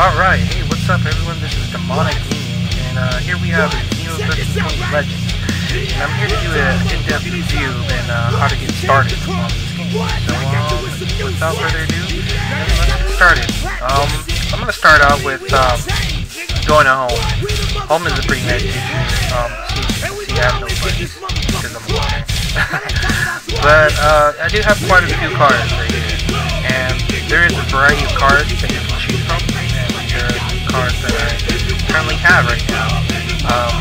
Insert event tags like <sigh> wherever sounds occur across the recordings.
Alright, hey, what's up everyone? This is Demonic Gaming, and uh, here we have a Nitto 1320 Legends. And I'm here to do an in-depth review and uh, how to get started on this game. So, um, without further ado, let's get started. Um, I'm gonna start out with um, going to home. Home is a pretty nice feature. Um, see, see, I have no buddies because I'm a <laughs> but uh, I do have quite a few cars right here, and there is a variety of cars that you can choose from cars that I currently have right now. Um,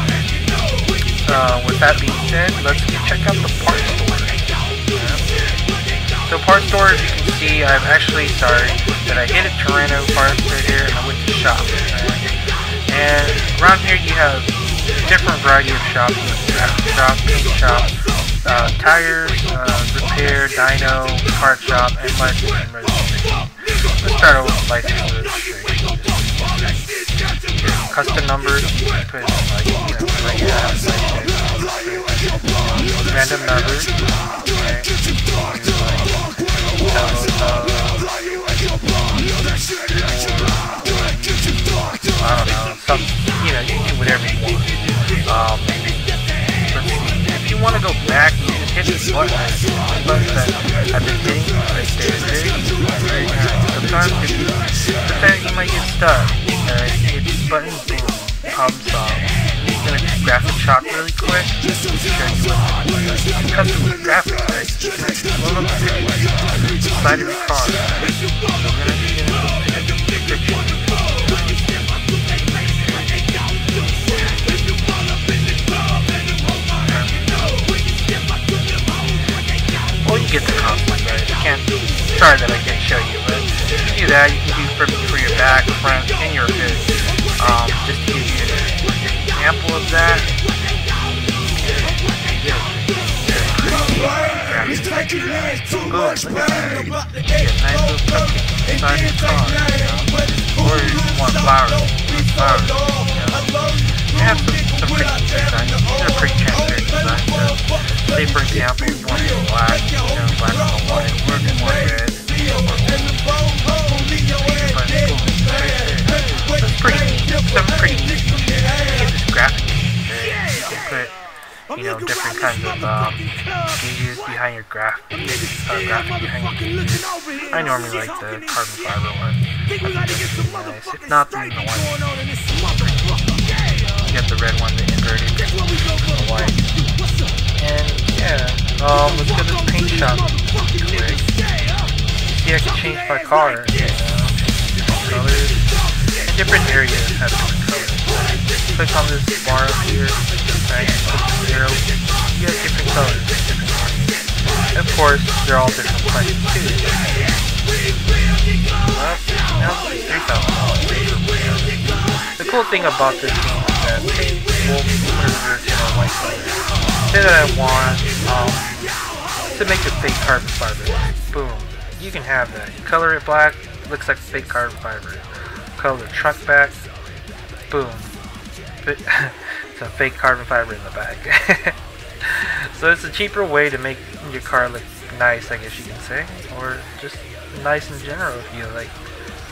uh, with that being said, let's check out the parts store. Yeah. So parts store, as you can see, I'm actually sorry that I hit a Toreno parts right here and I went to shop. Right? And around here you have different variety of shops. Shop, paint shop, uh, tires, uh, repair, dyno, part shop, and license and registration. Let's start with license and registration custom numbers, you put like, you know, like, uh, like random numbers, right? I don't know, some, you know, you can do whatever you want. Um, if you want to go back, you just hit this button, that I've been hitting right there, easy. Sometimes, if you, you might get stuck, button, boom, problem solved. I'm gonna do graphic shock really quick, to show you what custom graphics, right? You can actually load up the side of your car, I'm gonna get into the picture. get the conflict, right? I can't, sorry that I can't show you, but you do that. You can do for, for your back, front, and your hood. Um, just to give you an example of that. Good, look at that. You get a nice little cupcake inside your car, you know? Or you want flowers, flowers, you know? They have some, some pretty designs. These are pretty transparent designs. So, say for example, you want black, you know, black on white, or if you want red, but cool. Some pretty neat features. You get this graphic there. You can put you know, different kinds of um, gauges behind your graph, uh, graphic behind your gauges. I normally like the carbon fiber one. That's pretty nice. If not, then the one. You get the red one, the inverted, the white. And yeah, um, let's to the paint shop quick. See, I can change my car. You know, colors. Different areas have different colors. Click on this bar up here, right? Zero. You have different colors. Of course, they're all different prices too. Well, now $3,000. The cool thing about this game is that, we'll put it in a white color. Say that I want um, to make a fake carbon fiber. Boom. You can have that. You color it black, looks like fake carbon fiber. Color truck back, boom. <laughs> it's a fake carbon fiber in the back. <laughs> so it's a cheaper way to make your car look nice, I guess you can say, or just nice in general if you like,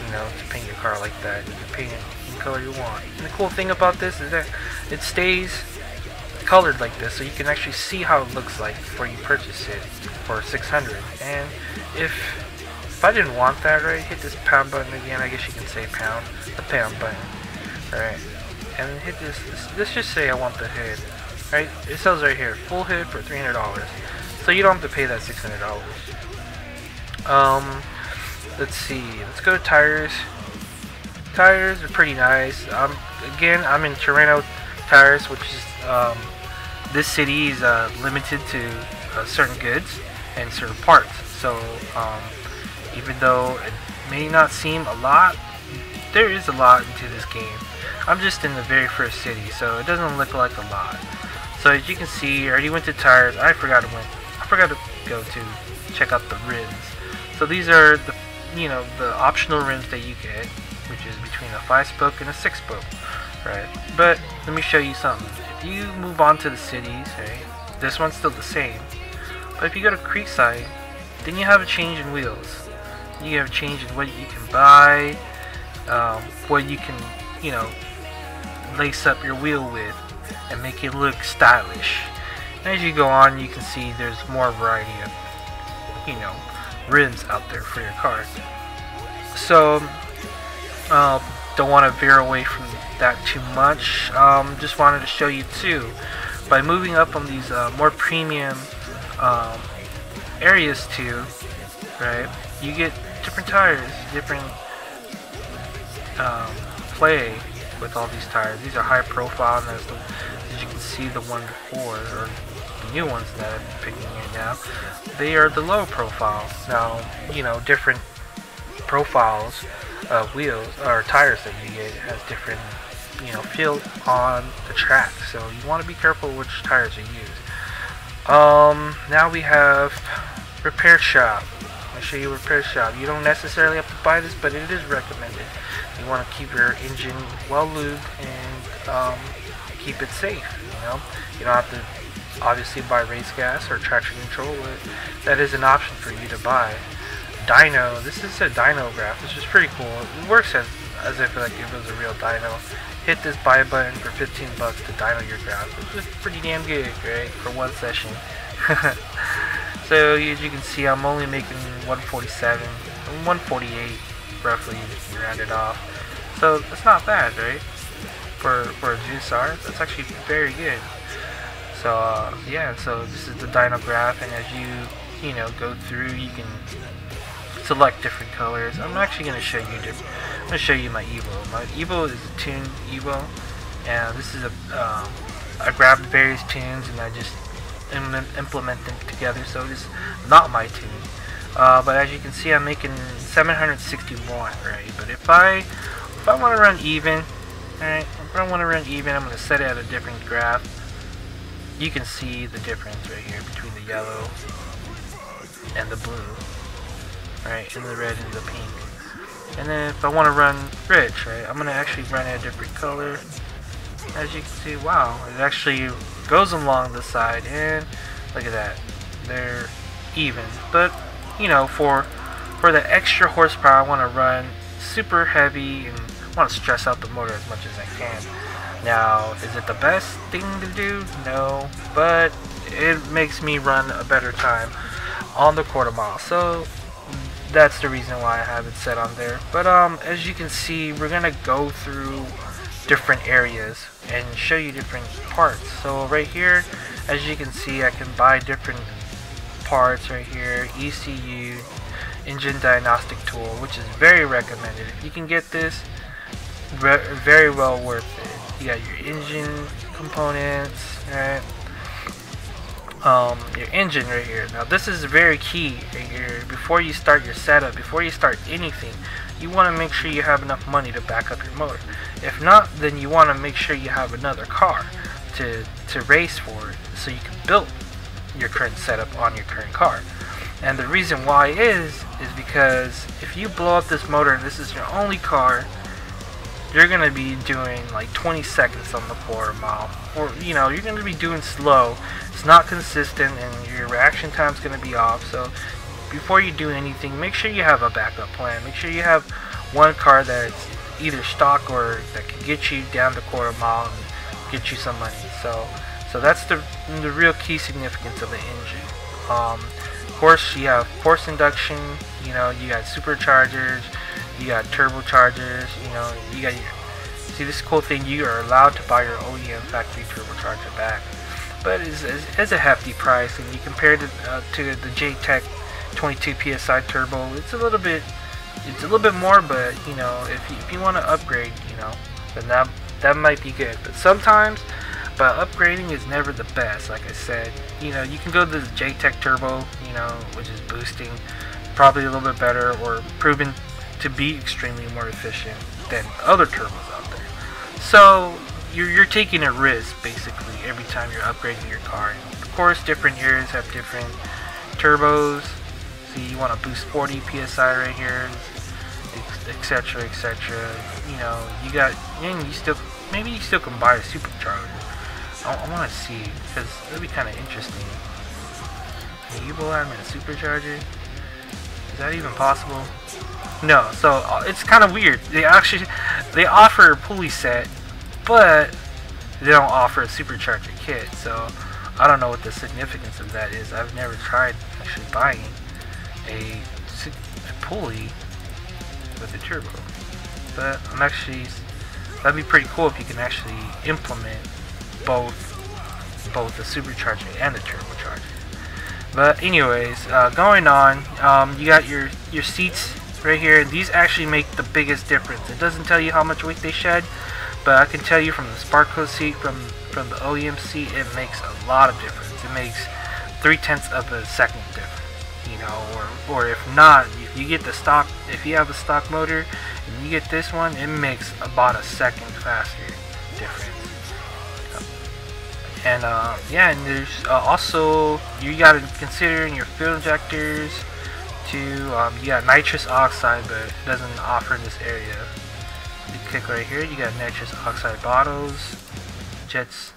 you know, to paint your car like that. You can paint it any color you want. And the cool thing about this is that it stays colored like this, so you can actually see how it looks like before you purchase it for 600. And if if I didn't want that, right, hit this pound button again. I guess you can say pound, the pound button, right? and hit this, this, let's just say I want the hood, right? It sells right here, full hood for $300. So you don't have to pay that $600. Um, let's see, let's go to tires. Tires are pretty nice. Um, again, I'm in Toreno Tires, which is, um, this city is uh, limited to uh, certain goods and certain parts. So, um, even though it may not seem a lot, there is a lot into this game. I'm just in the very first city, so it doesn't look like a lot. So as you can see, I already went to tires. I forgot to went. I forgot to go to check out the rims. So these are the, you know, the optional rims that you get, which is between a five spoke and a six spoke, right? But let me show you something. If you move on to the cities, right? This one's still the same. But if you go to Creekside, then you have a change in wheels. You have a change in what you can buy, um, what you can, you know, lace up your wheel with and make it look stylish. And as you go on, you can see there's more variety of, you know, rims out there for your car. So, uh, don't want to veer away from that too much. Um, just wanted to show you too, by moving up on these uh, more premium um, areas too, right? You get different tires, different um, play with all these tires. These are high profile, and as, the, as you can see, the one before or the new ones that I'm picking here now, they are the low profile. Now, you know, different profiles of wheels or tires that you get has different, you know, feel on the track. So you want to be careful which tires you use. Um, now we have repair shop. Show you a repair shop. You don't necessarily have to buy this, but it is recommended. You want to keep your engine well lubed and um, keep it safe. You know, you don't have to obviously buy race gas or traction control, but that is an option for you to buy. Dyno. This is a dyno graph, which is pretty cool. It works as as if like it was a real dyno. Hit this buy button for 15 bucks to dyno your graph, which is pretty damn good, right? For one session. <laughs> so as you can see, I'm only making 147, 148 roughly rounded off. So it's not bad, right? For for a Jusar, that's actually very good. So uh, yeah, so this is the dyno graph, and as you you know go through, you can select different colors. I'm actually going to show you different. I'm to show you my Evo. My Evo is a tuned Evo, and this is a um, I grabbed various tunes and I just Im implement them together. So it is not my tune. Uh, but as you can see, I'm making 761, right? But if I if I want to run even, alright, if I want to run even, I'm going to set it at a different graph. You can see the difference right here between the yellow and the blue right, and the red and the pink. And then if I want to run rich, right, I'm going to actually run a different color. As you can see, wow, it actually goes along the side, and look at that, they're even. But, you know, for for the extra horsepower, I want to run super heavy and want to stress out the motor as much as I can. Now, is it the best thing to do? No, but it makes me run a better time on the quarter mile. So that's the reason why I have it set on there. But um, as you can see, we're gonna go through different areas and show you different parts. So right here, as you can see, I can buy different parts right here. ECU, engine diagnostic tool, which is very recommended. If you can get this, very well worth it. You got your engine components, right? Um, your engine right here. Now this is very key right here. Before you start your setup, before you start anything, you want to make sure you have enough money to back up your motor. If not, then you want to make sure you have another car to, to race for so you can build your current setup on your current car. And the reason why is, is because if you blow up this motor and this is your only car, you're going to be doing like 20 seconds on the quarter mile. Or, you know, you're going to be doing slow it's not consistent and your reaction time is going to be off. So before you do anything, make sure you have a backup plan. Make sure you have one car that's either stock or that can get you down the quarter mile and get you some money. So so that's the the real key significance of the engine. Um, of course, you have force induction. You know, you got superchargers, you got turbochargers. You know, you got your see this cool thing. You are allowed to buy your OEM factory turbocharger back but it's, it's, a hefty price. And you compare it uh, to the JTEC 22 psi turbo, it's a little bit, it's a little bit more. But you know, if you, if you want to upgrade, you know, then that that might be good. But sometimes, but upgrading is never the best. Like I said, you know, you can go to the JTEC turbo, you know, which is boosting, probably a little bit better or proven to be extremely more efficient than other turbos out there. So you're, you're taking a risk basically every time you're upgrading your car. Of course, different years have different turbos. See, you want to boost 40 psi right here, etc., etc. You know, you got, and you still, maybe you still can buy a supercharger. I, I want to see because that'd be kind of interesting. Can you having a supercharger? Is that even possible? No, so uh, it's kind of weird. They actually they offer a pulley set, but they don't offer a supercharger kit. So I don't know what the significance of that is. I've never tried actually buying a, pulley with a turbo, but I'm actually that'd be pretty cool if you can actually implement both both the supercharger and the turbocharger. But anyways, uh, going on, um, you got your your seats right here. These actually make the biggest difference. It doesn't tell you how much weight they shed, but I can tell you from the Sparco seat, from from the OEM seat, it makes a lot of difference. It makes three tenths of a second difference. You know, or or if not, if you get the stock, if you have a stock motor and you get this one, it makes about a second faster difference. And uh, yeah, and there's uh, also you got to consider in your fuel injectors um, you got nitrous oxide, but doesn't offer in this area. You click right here, you got nitrous oxide bottles, jets,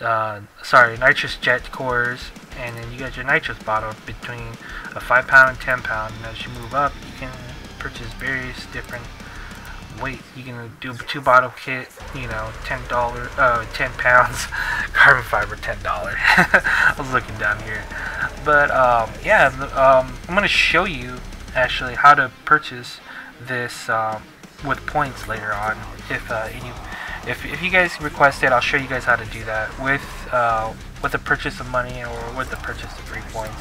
uh, sorry, nitrous jet cores, and then you got your nitrous bottle between a 5 pound and 10 pound. And as you move up, you can purchase various different weight. You can do two bottle kit, you know, ten dollar, uh, ten pounds, <laughs> carbon fiber, ten dollar. <laughs> I was looking down here, but um, yeah, um, I'm gonna show you actually how to purchase this um, with points later on. If uh, any, if if you guys request it, I'll show you guys how to do that with uh, with the purchase of money or with the purchase of free points.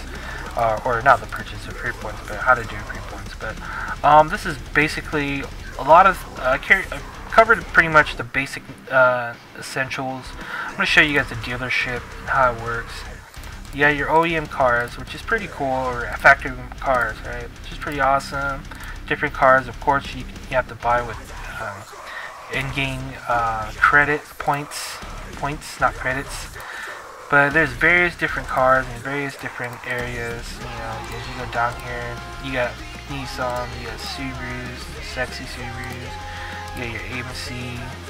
Uh, or not the purchase of free points, but how to do free points. But um, this is basically a lot of uh, carry, uh, covered pretty much the basic uh, essentials. I'm going to show you guys the dealership how it works. You got your OEM cars, which is pretty cool, or factory cars, right? Which is pretty awesome. Different cars, of course, you, you have to buy with uh, in-game uh, credit points, points, not credits. But there's various different cars in various different areas. You know, as you go down here, you got Nissan, you got Subarus, sexy Subarus. You got your AMC.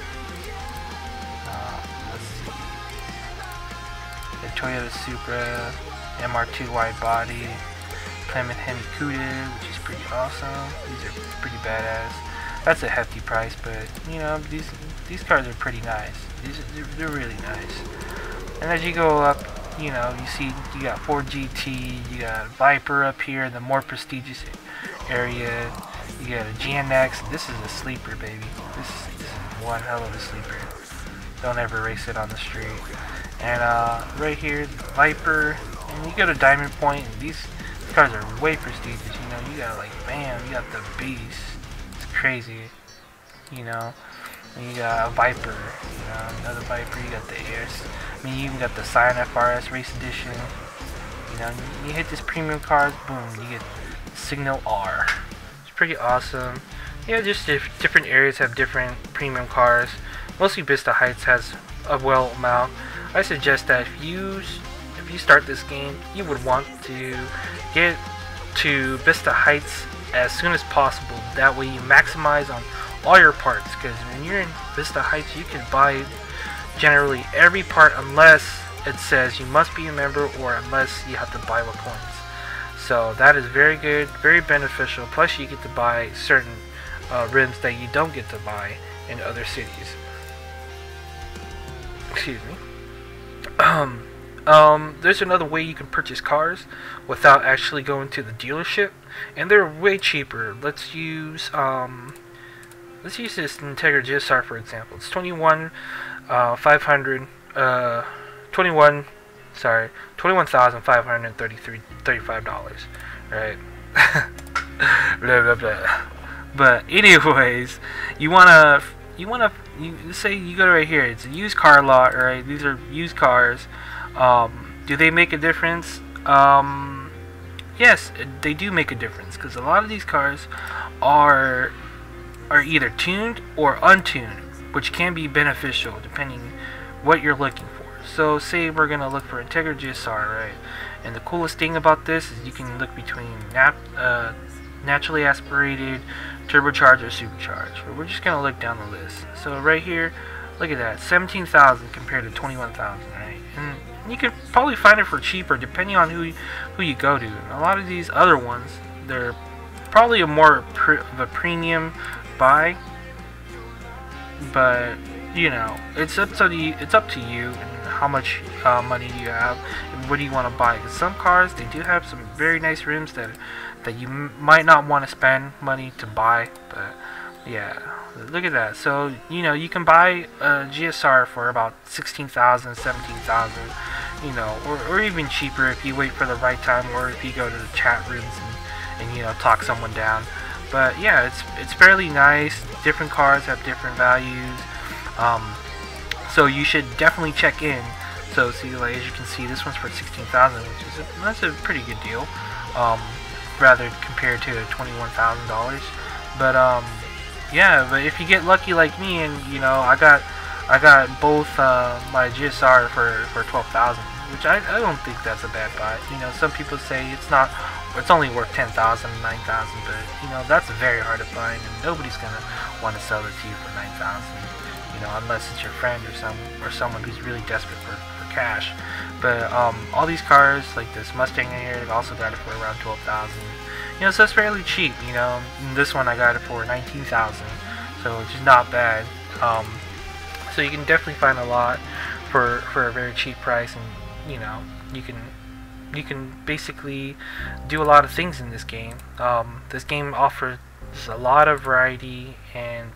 Toyota Supra, MR2 wide body, Plymouth Hemi Cuda, which is pretty awesome. These are pretty badass. That's a hefty price, but you know these these cars are pretty nice. These they're, they're really nice. And as you go up, you know you see you got Ford GT, you got Viper up here, the more prestigious area. You got a GNX. This is a sleeper, baby. This, this is one hell of a sleeper. Don't ever race it on the street. And uh, right here, Viper. And you got a Diamond Point. And these, cars are way prestigious. You know, you got like, bam, you got the Beast. It's crazy. You know. And you got a Viper. You know, another Viper. You got the Airs. I mean, you even got the Scion FRS Race Edition. You know, you hit this premium cars, boom, you get Signal R It's pretty awesome. Yeah, just different areas have different premium cars. Mostly Vista Heights has a well amount. I suggest that if you if you start this game, you would want to get to Vista Heights as soon as possible. That way you maximize on all your parts. Because when you're in Vista Heights, you can buy generally every part unless it says you must be a member or unless you have to buy with points. So that is very good, very beneficial. Plus you get to buy certain uh, rims that you don't get to buy in other cities. Excuse me. Um, um, there's another way you can purchase cars without actually going to the dealership, and they're way cheaper. Let's use um, let's use this Integra GSR for example. It's 21 uh, 500 uh, 21 sorry, $21,535, right? <laughs> blah, blah, blah. But anyways, you want to, you want you say you go right here, it's a used car lot, right? These are used cars. Um, do they make a difference? Um, yes, they do make a difference because a lot of these cars are are either tuned or untuned, which can be beneficial depending what you're looking for. So say we're to look for Integra GSR, right? And the coolest thing about this is you can look between nat uh, naturally aspirated, turbocharged, or supercharged. But we're just going to look down the list. So right here, look at that, 17,000 compared to 21,000, right? And you could probably find it for cheaper depending on who you, who you go to. And a lot of these other ones, they're probably a more of a premium buy, but you know, it's up to the it's up to you and how much uh, money you have and what do you want to buy. Because some cars they do have some very nice rims that that you might not want to spend money to buy, but yeah, look at that. So you know you can buy a GSR for about 16,000, 17,000, you know, or, or even cheaper if you wait for the right time or if you go to the chat rooms and, and you know talk someone down. But yeah, it's it's fairly nice. Different cars have different values. Um, so you should definitely check in. So see, like as you can see, this one's for 16,000, which is a, that's a pretty good deal, um, rather compared to $21,000. But um, yeah, but if you get lucky like me, and you know, I got I got both uh, my GSR for for 12,000, which I I don't think that's a bad buy. You know, some people say it's not it's only worth 10,000, 9,000, but you know that's very hard to find, and nobody's gonna want to sell it to you for 9,000 you know, unless it's your friend or some or someone who's really desperate for, for cash. But um, all these cars, like this Mustang here, I also got it for around twelve thousand. You know, so it's fairly cheap. You know, this one I got it for nineteen thousand, so which is not bad. Um, so you can definitely find a lot for for a very cheap price, and you know, you can you can basically do a lot of things in this game. Um, this game offers a lot of variety and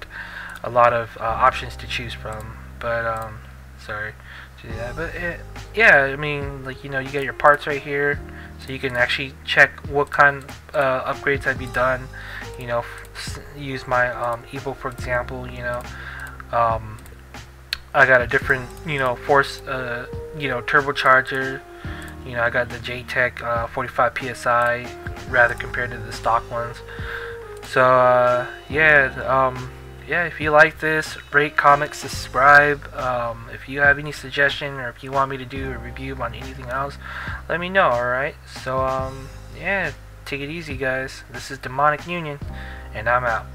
a lot of uh, options to choose from. But um, sorry that. But it, yeah, I mean, like you know, you get your parts right here, so you can actually check what kind uh, upgrades have you done. You know, use my um, Evo for example. You know, um, I got a different you know force uh, you know turbocharger. You know, I got the JTEC uh, 45 psi rather compared to the stock ones. So uh, yeah. Um, yeah, if you like this, rate, comment, subscribe. Um, if you have any suggestion or if you want me to do a review on anything else, let me know, alright? So, um, yeah, take it easy, guys. This is Demonic Union, and I'm out.